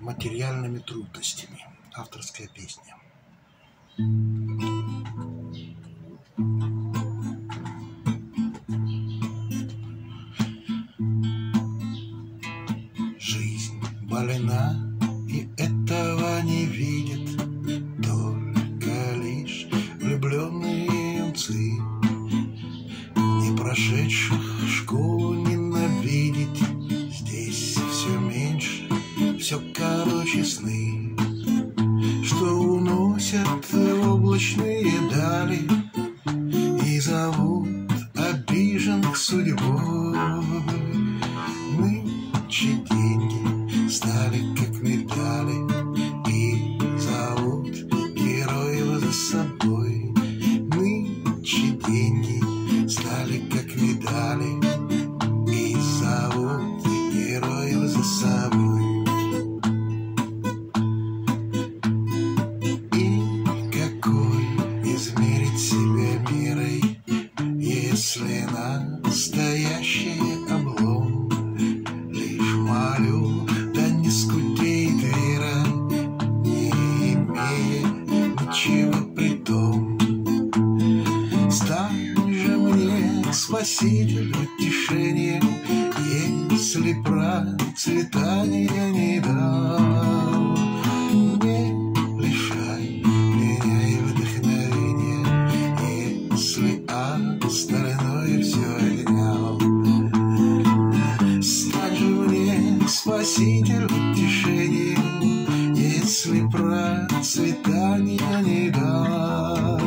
материальными трудностями. Авторская песня. Жизнь больна, и этого не видит Только лишь влюбленные юнцы Не прошедших школу ненавидеть сны Что уносят облачные дали И зовут обиженных судьбой. Нынче деньги стали как медали И зовут героев за собой. Нынче деньги стали как медали И зовут героев за собой настоящий облом Лишь молю, да не скудеет вера Не имея ничего при том Стань же мне, спаситель, утешением Если процветания не дал спаситель, утешением Если процветания не дал